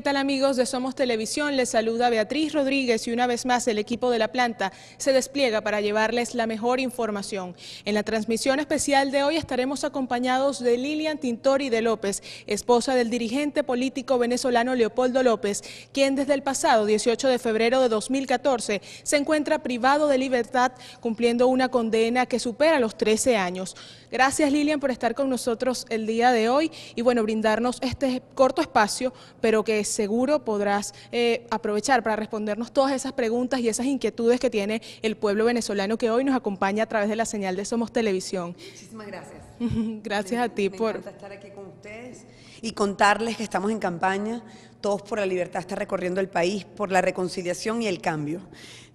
¿Qué tal amigos de Somos Televisión? Les saluda Beatriz Rodríguez y una vez más el equipo de la planta se despliega para llevarles la mejor información. En la transmisión especial de hoy estaremos acompañados de Lilian Tintori de López, esposa del dirigente político venezolano Leopoldo López, quien desde el pasado 18 de febrero de 2014 se encuentra privado de libertad cumpliendo una condena que supera los 13 años. Gracias Lilian por estar con nosotros el día de hoy y bueno, brindarnos este corto espacio, pero que seguro podrás eh, aprovechar para respondernos todas esas preguntas y esas inquietudes que tiene el pueblo venezolano que hoy nos acompaña a través de la señal de Somos Televisión. Muchísimas gracias. gracias a ti me por... estar aquí con ustedes y contarles que estamos en campaña, Todos por la Libertad está recorriendo el país por la reconciliación y el cambio.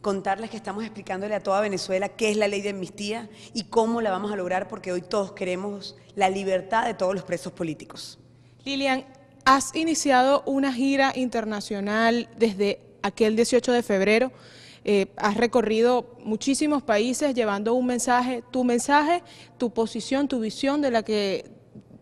Contarles que estamos explicándole a toda Venezuela qué es la ley de amnistía y cómo la vamos a lograr porque hoy todos queremos la libertad de todos los presos políticos. Lilian, Has iniciado una gira internacional desde aquel 18 de febrero. Eh, has recorrido muchísimos países llevando un mensaje, tu mensaje, tu posición, tu visión de la que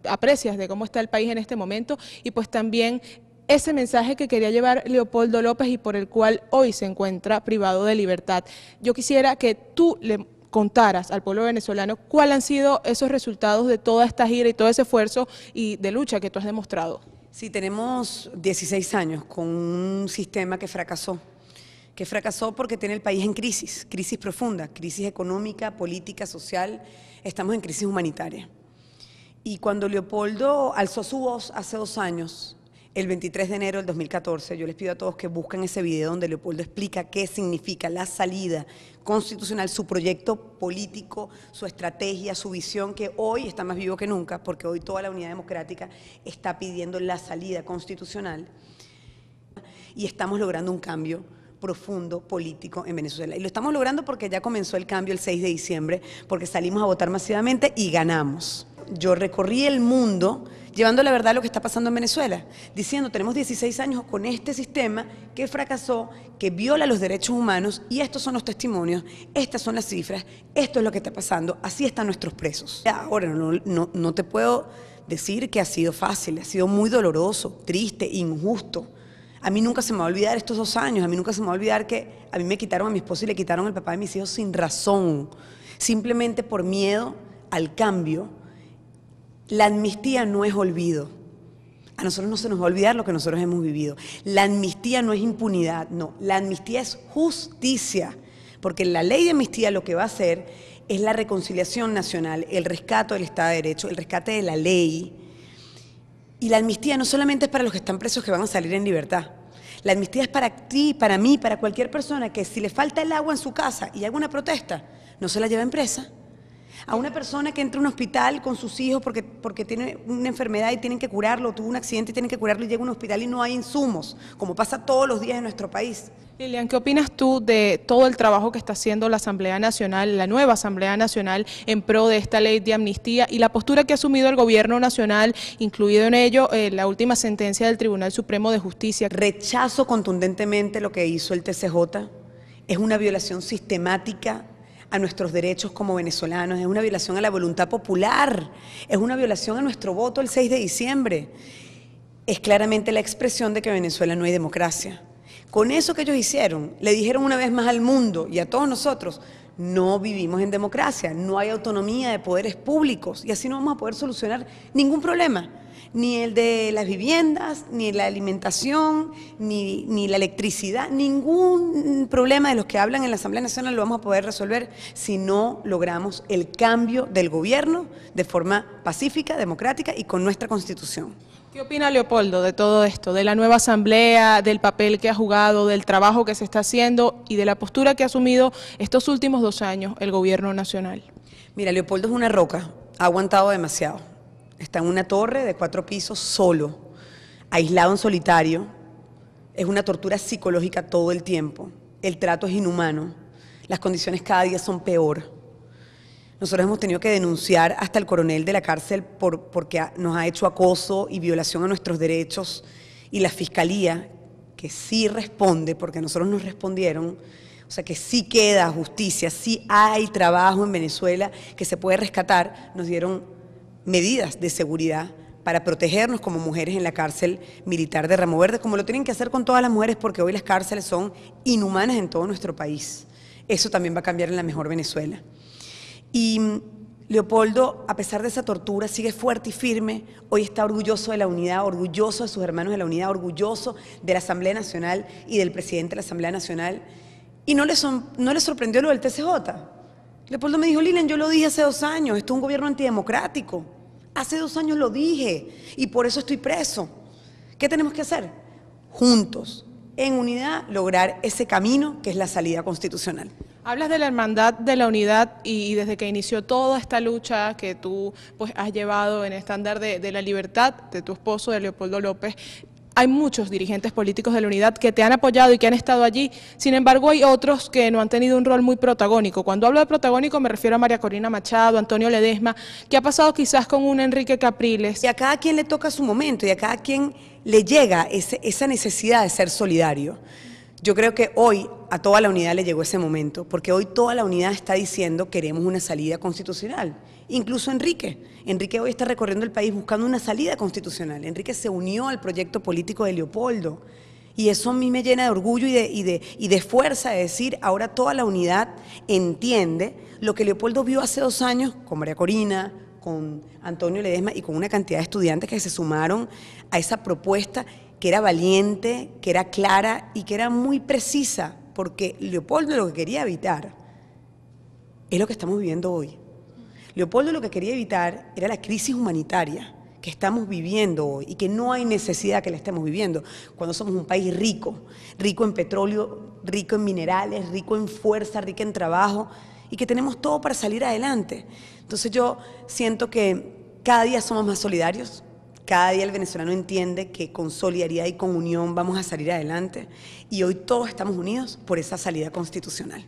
aprecias de cómo está el país en este momento y pues también ese mensaje que quería llevar Leopoldo López y por el cual hoy se encuentra privado de libertad. Yo quisiera que tú le contaras al pueblo venezolano cuáles han sido esos resultados de toda esta gira y todo ese esfuerzo y de lucha que tú has demostrado. Sí, tenemos 16 años con un sistema que fracasó, que fracasó porque tiene el país en crisis, crisis profunda, crisis económica, política, social, estamos en crisis humanitaria. Y cuando Leopoldo alzó su voz hace dos años, el 23 de enero del 2014, yo les pido a todos que busquen ese video donde Leopoldo explica qué significa la salida constitucional, su proyecto político, su estrategia, su visión, que hoy está más vivo que nunca, porque hoy toda la unidad democrática está pidiendo la salida constitucional y estamos logrando un cambio profundo político en Venezuela. Y lo estamos logrando porque ya comenzó el cambio el 6 de diciembre, porque salimos a votar masivamente y ganamos. Yo recorrí el mundo llevando la verdad a lo que está pasando en Venezuela, diciendo, tenemos 16 años con este sistema que fracasó, que viola los derechos humanos y estos son los testimonios, estas son las cifras, esto es lo que está pasando, así están nuestros presos. Ahora, no, te puedo decir que ha sido fácil, ha sido muy doloroso, triste, injusto. A mí nunca se me va a olvidar estos dos años, a mí nunca se me va a olvidar que a mí me quitaron a mi esposo y le quitaron al papá de mis hijos sin razón, simplemente por miedo al cambio la amnistía no es olvido. A nosotros no se nos va a olvidar lo que nosotros hemos vivido. La amnistía no es impunidad, no. La amnistía es justicia. Porque la ley de amnistía lo que va a hacer es la reconciliación nacional, el rescate del Estado de Derecho, el rescate de la ley. Y la amnistía no solamente es para los que están presos que van a salir en libertad. La amnistía es para ti, para mí, para cualquier persona que si le falta el agua en su casa y hay una protesta, no se la lleva en presa a una persona que entra a un hospital con sus hijos porque, porque tiene una enfermedad y tienen que curarlo, tuvo un accidente y tienen que curarlo y llega a un hospital y no hay insumos, como pasa todos los días en nuestro país. Lilian, ¿qué opinas tú de todo el trabajo que está haciendo la Asamblea Nacional, la nueva Asamblea Nacional, en pro de esta ley de amnistía y la postura que ha asumido el Gobierno Nacional, incluido en ello eh, la última sentencia del Tribunal Supremo de Justicia? Rechazo contundentemente lo que hizo el TCJ. Es una violación sistemática a nuestros derechos como venezolanos, es una violación a la voluntad popular, es una violación a nuestro voto el 6 de diciembre. Es claramente la expresión de que en Venezuela no hay democracia. Con eso que ellos hicieron, le dijeron una vez más al mundo y a todos nosotros, no vivimos en democracia, no hay autonomía de poderes públicos y así no vamos a poder solucionar ningún problema ni el de las viviendas, ni la alimentación, ni, ni, la electricidad, ningún problema de los que hablan en la Asamblea Nacional lo vamos a poder resolver si no logramos el cambio del gobierno de forma pacífica, democrática y con nuestra constitución. ¿Qué opina Leopoldo de todo esto, de la nueva asamblea, del papel que ha jugado, del trabajo que se está haciendo y de la postura que ha asumido estos últimos dos años el gobierno nacional? Mira, Leopoldo es una roca, ha aguantado demasiado Está en una torre de cuatro pisos solo, aislado en solitario. Es una tortura psicológica todo el tiempo. El trato es inhumano. Las condiciones cada día son peor. Nosotros hemos tenido que denunciar hasta el coronel de la cárcel por, porque nos ha hecho acoso y violación a nuestros derechos y la fiscalía, que sí responde, porque nosotros nos respondieron, o sea que sí queda justicia, sí hay trabajo en Venezuela que se puede rescatar, nos dieron medidas de seguridad para protegernos como mujeres en la cárcel militar de Ramo Verde, como lo tienen que hacer con todas las mujeres, porque hoy las cárceles son inhumanas en todo nuestro país. Eso también va a cambiar en la mejor Venezuela. Y mm, Leopoldo, a pesar de esa tortura, sigue fuerte y firme. Hoy está orgulloso de la unidad, orgulloso de sus hermanos de la unidad, orgulloso de la Asamblea Nacional y del presidente de la Asamblea Nacional. Y no le, sorprendió lo del TCJ. Leopoldo me dijo, Lilian, yo lo dije hace dos años, esto es un gobierno antidemocrático. Hace dos años lo dije y por eso estoy preso. ¿Qué tenemos que hacer? Juntos, en unidad, lograr ese camino que es la salida constitucional. Hablas de la hermandad de la unidad y desde que inició toda esta lucha que tú pues, has llevado en estándar de, de la libertad de tu esposo, de Leopoldo López, hay muchos dirigentes políticos de la unidad que te han apoyado y que han estado allí, sin embargo hay otros que no han tenido un rol muy protagónico. Cuando hablo de protagónico me refiero a María Corina Machado, Antonio Ledesma, que ha pasado quizás con un Enrique Capriles. Y a cada quien le toca su momento y a cada quien le llega esa necesidad de ser solidario. Yo creo que hoy a toda la unidad le llegó ese momento, porque hoy toda la unidad está diciendo queremos una salida constitucional. Incluso Enrique. Enrique hoy está recorriendo el país buscando una salida constitucional. Enrique se unió al proyecto político de Leopoldo. Y eso a mí me llena de orgullo y de, y de, y de fuerza de decir, ahora toda la unidad entiende lo que Leopoldo vio hace dos años con María Corina, con Antonio Ledesma y con una cantidad de estudiantes que se sumaron a esa propuesta que era valiente, que era clara y que era muy precisa, porque Leopoldo lo que quería evitar es lo que estamos viviendo hoy. Leopoldo lo que quería evitar era la crisis humanitaria que estamos viviendo hoy y que no hay necesidad que la estemos viviendo cuando somos un país rico, rico en petróleo, rico en minerales, rico en fuerza, rico en trabajo y que tenemos todo para salir adelante. Entonces yo siento que cada día somos más solidarios, cada día el venezolano entiende que con solidaridad y con unión vamos a salir adelante y hoy todos estamos unidos por esa salida constitucional.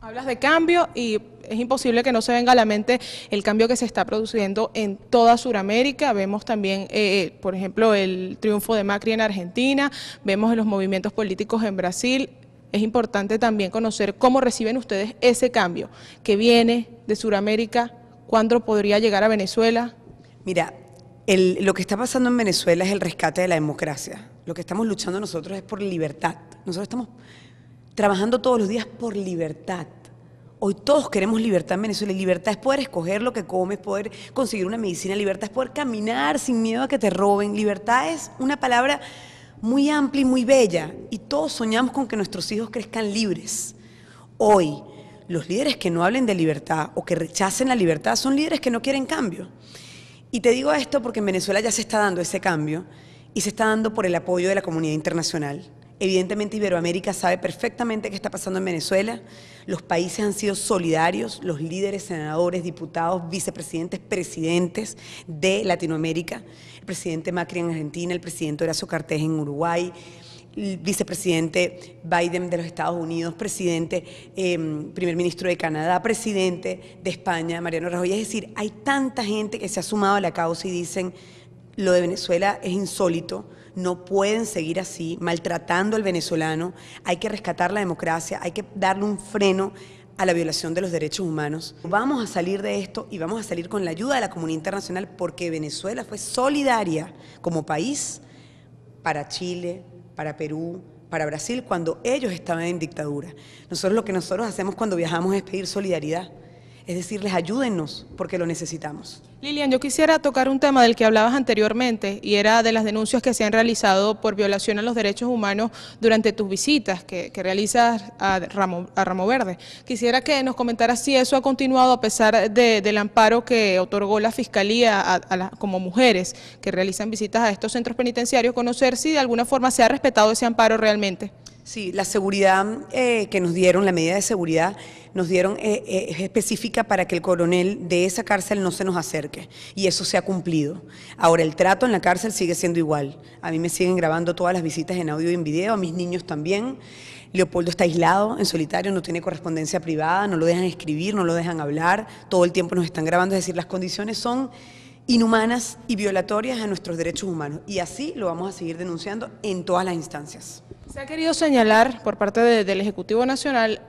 Hablas de cambio y es imposible que no se venga a la mente el cambio que se está produciendo en toda Sudamérica. Vemos también, eh, eh, por ejemplo, el triunfo de Macri en Argentina, vemos los movimientos políticos en Brasil. Es importante también conocer cómo reciben ustedes ese cambio que viene de Sudamérica, cuándo podría llegar a Venezuela. Mira, lo que está pasando en Venezuela es el rescate de la democracia. Lo que estamos luchando nosotros es por libertad. Nosotros estamos trabajando todos los días por libertad. Hoy todos queremos libertad en Venezuela libertad es poder escoger lo que comes, poder conseguir una medicina, libertad es poder caminar sin miedo a que te roben. Libertad es una palabra muy amplia y muy bella y todos soñamos con que nuestros hijos crezcan libres. Hoy, los líderes que no hablen de libertad o que rechacen la libertad son líderes que no quieren cambio. Y te digo esto porque en Venezuela ya se está dando ese cambio y se está dando por el apoyo de la comunidad internacional. Evidentemente Iberoamérica sabe perfectamente qué está pasando en Venezuela. Los países han sido solidarios, los líderes, senadores, diputados, vicepresidentes, presidentes de Latinoamérica, el presidente Macri en Argentina, el presidente Horacio Cartés en Uruguay, vicepresidente Biden de los Estados Unidos, presidente, em, primer ministro de Canadá, presidente de España, Mariano Rajoy. Es decir, hay tanta gente que se ha sumado a la causa y dicen, lo de Venezuela es insólito, no pueden seguir así, maltratando al venezolano, hay que rescatar la democracia, hay que darle un freno a la violación de los derechos humanos. Vamos a salir de esto y vamos a salir con la ayuda de la comunidad internacional porque Venezuela fue solidaria como país para Chile, para Perú, para Brasil cuando ellos estaban en dictadura. Nosotros lo que nosotros hacemos cuando viajamos es pedir solidaridad es decirles ayúdennos porque lo necesitamos. Lilian, yo quisiera tocar un tema del que hablabas anteriormente y era de las denuncias que se han realizado por violación a los derechos humanos durante tus visitas que, realizas a Ramo, a Ramo, Verde. Quisiera que nos comentaras si eso ha continuado a pesar del amparo que otorgó la Fiscalía como mujeres que realizan visitas a estos centros penitenciarios, conocer si de alguna forma se ha respetado ese amparo realmente. Sí, la seguridad eh, que nos dieron, la medida de seguridad, nos dieron eh, eh, específica para que el coronel de esa cárcel no se nos acerque. Y eso se ha cumplido. Ahora, el trato en la cárcel sigue siendo igual. A mí me siguen grabando todas las visitas en audio y en video, a mis niños también. Leopoldo está aislado, en solitario, no tiene correspondencia privada, no lo dejan escribir, no lo dejan hablar, todo el tiempo nos están grabando, es decir, las condiciones son inhumanas y violatorias a nuestros derechos humanos. Y así lo vamos a seguir denunciando en todas las instancias. Se ha querido señalar por parte del Ejecutivo Nacional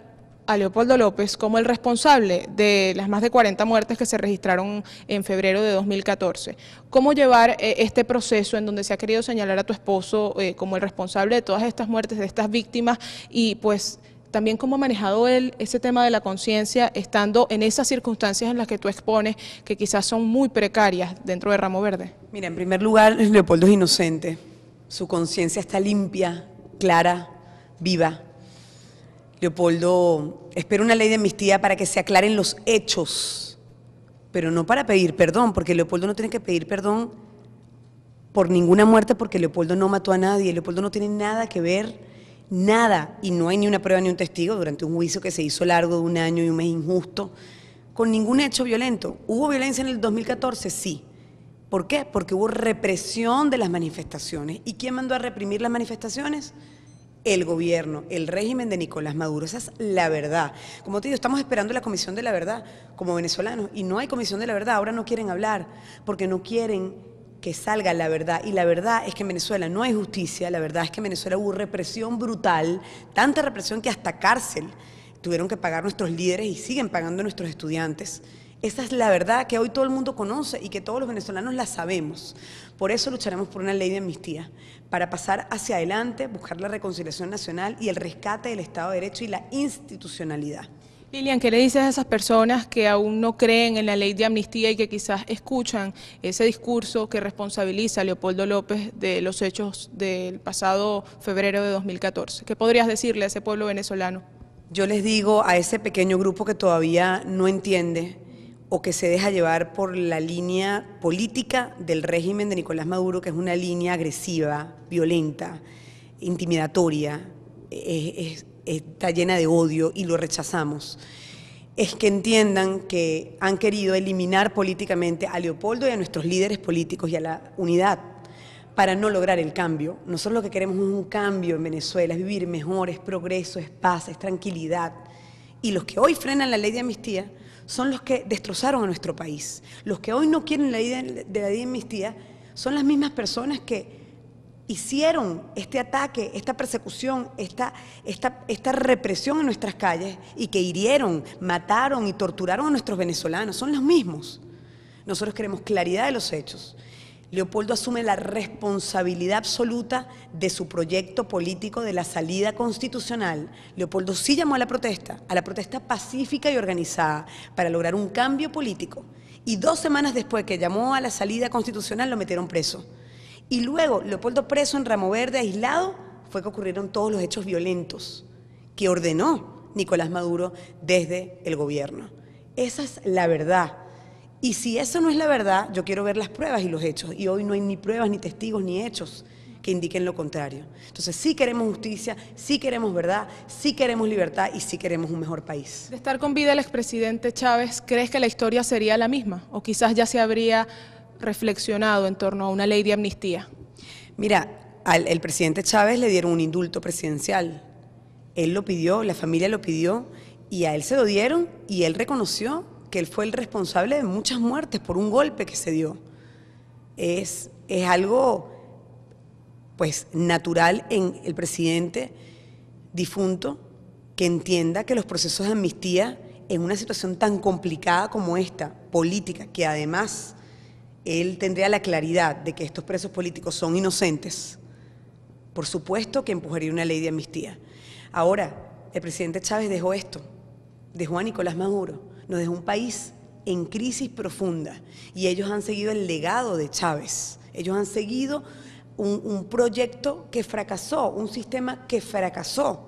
a Leopoldo López como el responsable de las más de 40 muertes que se registraron en febrero de 2014. ¿Cómo llevar eh, este proceso en donde se ha querido señalar a tu esposo eh, como el responsable de todas estas muertes, de estas víctimas y pues también cómo ha manejado él ese tema de la conciencia estando en esas circunstancias en las que tú expones que quizás son muy precarias dentro de Ramo Verde? Mira, en primer lugar, Leopoldo es inocente. Su conciencia está limpia, clara, viva. Leopoldo espera una ley de amnistía para que se aclaren los hechos, pero no para pedir perdón, porque Leopoldo no tiene que pedir perdón por ninguna muerte porque Leopoldo no mató a nadie, Leopoldo no tiene nada que ver nada, y no hay ni una prueba ni un testigo durante un juicio que se hizo largo de un año y un mes injusto, con ningún hecho violento. ¿Hubo violencia en el 2014? Sí. ¿Por qué? Porque hubo represión de las manifestaciones. ¿Y quién mandó a reprimir las manifestaciones? El gobierno, el régimen de Nicolás Maduro. Esa es la verdad. Como te digo, estamos esperando la comisión de la verdad como venezolanos y no hay comisión de la verdad. Ahora no quieren hablar porque no quieren que salga la verdad. Y la verdad es que en Venezuela no hay justicia, la verdad es que en Venezuela hubo represión brutal, tanta represión que hasta cárcel tuvieron que pagar nuestros líderes y siguen pagando nuestros estudiantes. Esa es la verdad que hoy todo el mundo conoce y que todos los venezolanos la sabemos. Por eso lucharemos por una ley de amnistía, para pasar hacia adelante, buscar la reconciliación nacional y el rescate del Estado de Derecho y la institucionalidad. Lilian, ¿qué le dices a esas personas que aún no creen en la ley de amnistía y que quizás escuchan ese discurso que responsabiliza a Leopoldo López de los hechos del pasado febrero de 2014? ¿Qué podrías decirle a ese pueblo venezolano? Yo les digo a ese pequeño grupo que todavía no entiende o que se deja llevar por la línea política del régimen de Nicolás Maduro, que es una línea agresiva, violenta, intimidatoria, es, está llena de odio y lo rechazamos, es que entiendan que han querido eliminar políticamente a Leopoldo y a nuestros líderes políticos y a la unidad para no lograr el cambio. Nosotros lo que queremos es un cambio en Venezuela, es vivir mejor, es progreso, es paz, es tranquilidad. Y los que hoy frenan la ley de amnistía son los que destrozaron a nuestro país. Los que hoy no quieren la ley de, la amnistía son las mismas personas que hicieron este ataque, esta persecución, esta, esta, esta, represión en nuestras calles y que hirieron, mataron y torturaron a nuestros venezolanos, son los mismos. Nosotros queremos claridad de los hechos. Leopoldo asume la responsabilidad absoluta de su proyecto político de la salida constitucional. Leopoldo sí llamó a la protesta, a la protesta pacífica y organizada, para lograr un cambio político. Y dos semanas después que llamó a la salida constitucional lo metieron preso. Y luego, Leopoldo preso en Ramo Verde, aislado, fue que ocurrieron todos los hechos violentos que ordenó Nicolás Maduro desde el gobierno. Esa es la verdad. Y si eso no es la verdad, yo quiero ver las pruebas y los hechos. Y hoy no hay ni pruebas, ni testigos, ni hechos que indiquen lo contrario. Entonces sí queremos justicia, sí queremos verdad, sí queremos libertad y sí queremos un mejor país. De estar con vida el expresidente Chávez, ¿crees que la historia sería la misma? ¿O quizás ya se habría reflexionado en torno a una ley de amnistía? Mira, al el presidente Chávez le dieron un indulto presidencial. Él lo pidió, la familia lo pidió y a él se lo dieron y él reconoció que él fue el responsable de muchas muertes por un golpe que se dio. Es, es algo pues natural en el presidente difunto que entienda que los procesos de amnistía en una situación tan complicada como esta, política, que además él tendría la claridad de que estos presos políticos son inocentes, por supuesto que empujaría una ley de amnistía. Ahora, el presidente Chávez dejó esto, dejó a Nicolás Maduro, nos dejó un país en crisis profunda y ellos han seguido el legado de Chávez, ellos han seguido un, proyecto que fracasó, un sistema que fracasó.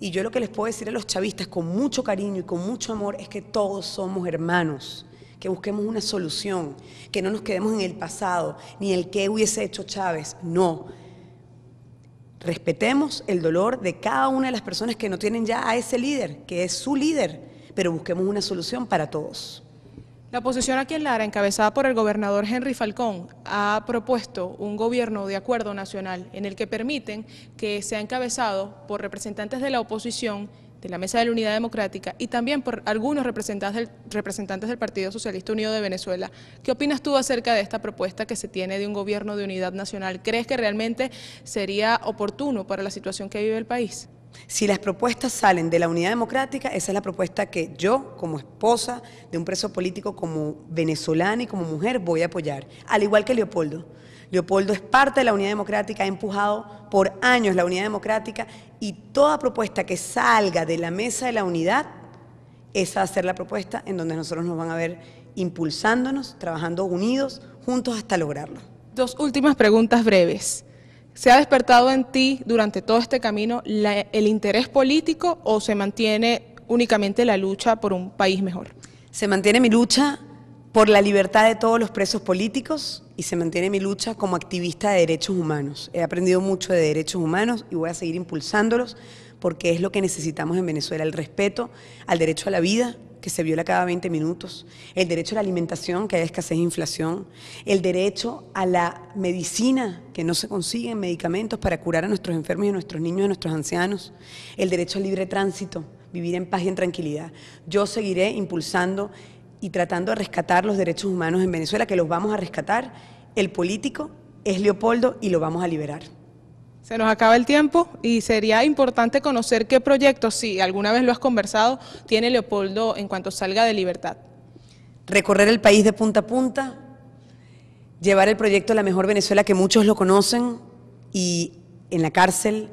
Y yo lo que les puedo decir a los chavistas con mucho cariño y con mucho amor es que todos somos hermanos que busquemos una solución, que no nos quedemos en el pasado, ni el que hubiese hecho Chávez, no. Respetemos el dolor de cada una de las personas que no tienen ya a ese líder, que es su líder, pero busquemos una solución para todos. La oposición aquí en Lara, encabezada por el gobernador Henry Falcón, ha propuesto un gobierno de acuerdo nacional en el que permiten que sea encabezado por representantes de la oposición de la Mesa de la Unidad Democrática y también por algunos representantes del, representantes del Partido Socialista Unido de Venezuela. ¿Qué opinas tú acerca de esta propuesta que se tiene de un gobierno de unidad nacional? ¿Crees que realmente sería oportuno para la situación que vive el país? Si las propuestas salen de la unidad democrática, esa es la propuesta que yo, como esposa de un preso político, como venezolana y como mujer, voy a apoyar, al igual que Leopoldo. Leopoldo es parte de la unidad democrática, ha empujado por años la unidad democrática y toda propuesta que salga de la mesa de la unidad, esa va a ser la propuesta en donde nosotros nos van a ver impulsándonos, trabajando unidos, juntos hasta lograrlo. Dos últimas preguntas breves. ¿Se ha despertado en ti durante todo este camino el interés político o se mantiene únicamente la lucha por un país mejor? Se mantiene mi lucha por la libertad de todos los presos políticos y se mantiene mi lucha como activista de derechos humanos. He aprendido mucho de derechos humanos y voy a seguir impulsándolos porque es lo que necesitamos en Venezuela, el respeto al derecho a la vida, que se viola cada 20 minutos, el derecho a la alimentación, que hay escasez de inflación, el derecho a la medicina, que no se consiguen medicamentos para curar a nuestros enfermos y a nuestros niños y a nuestros ancianos, el derecho al libre tránsito, vivir en paz y en tranquilidad. Yo seguiré impulsando y tratando de rescatar los derechos humanos en Venezuela, que los vamos a rescatar. El político es Leopoldo y lo vamos a liberar. Se nos acaba el tiempo y sería importante conocer qué proyectos, si alguna vez lo has conversado, tiene Leopoldo en cuanto salga de libertad. Recorrer el país de punta a punta, llevar el proyecto La Mejor Venezuela, que muchos lo conocen, y en la cárcel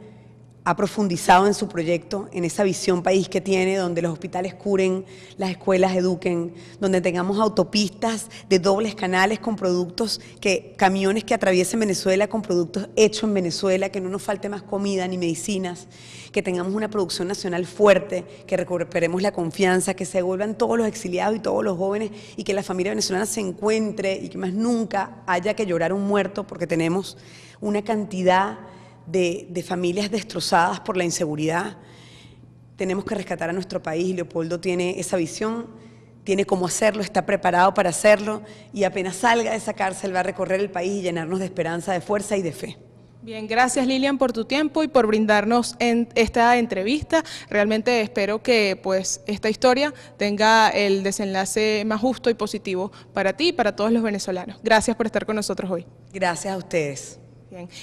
ha profundizado en su proyecto, en esa visión país que tiene, donde los hospitales curen, las escuelas eduquen, donde tengamos autopistas de dobles canales con productos, que camiones que atraviesen Venezuela con productos hechos en Venezuela, que no nos falte más comida ni medicinas, que tengamos una producción nacional fuerte, que recuperemos la confianza, que se vuelvan todos los exiliados y todos los jóvenes y que la familia venezolana se encuentre y que más nunca haya que llorar un muerto porque tenemos una cantidad de, familias destrozadas por la inseguridad. Tenemos que rescatar a nuestro país Leopoldo tiene esa visión, tiene cómo hacerlo, está preparado para hacerlo y apenas salga de esa cárcel va a recorrer el país y llenarnos de esperanza, de fuerza y de fe. Bien, gracias Lilian por tu tiempo y por brindarnos en esta entrevista. Realmente espero que pues esta historia tenga el desenlace más justo y positivo para ti y para todos los venezolanos. Gracias por estar con nosotros hoy. Gracias a ustedes.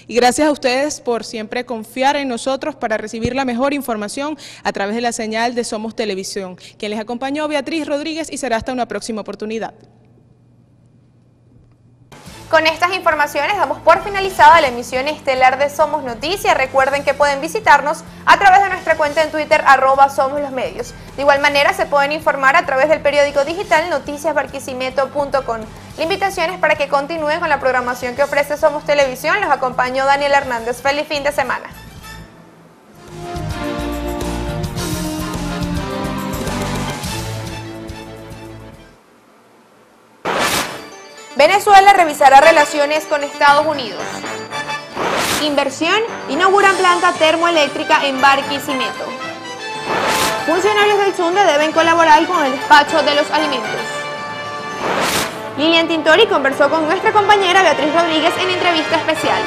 Y gracias a ustedes por siempre confiar en nosotros para recibir la mejor información a través de la señal de Somos Televisión. Quien les acompañó, Beatriz Rodríguez, y será hasta una próxima oportunidad. Con estas informaciones damos por finalizada la emisión estelar de Somos Noticias. Recuerden que pueden visitarnos a través de nuestra cuenta en Twitter, arroba Somos los Medios. De igual manera se pueden informar a través del periódico digital noticiasbarquisimeto.com. La invitación es para que continúen con la programación que ofrece Somos Televisión. Los acompañó Daniel Hernández. Feliz fin de semana. Venezuela revisará relaciones con Estados Unidos. Inversión, inauguran planta termoeléctrica en Barquisimeto. Funcionarios del SUNDE deben colaborar con el despacho de los alimentos. Lilian Tintori conversó con nuestra compañera Beatriz Rodríguez en entrevista especial.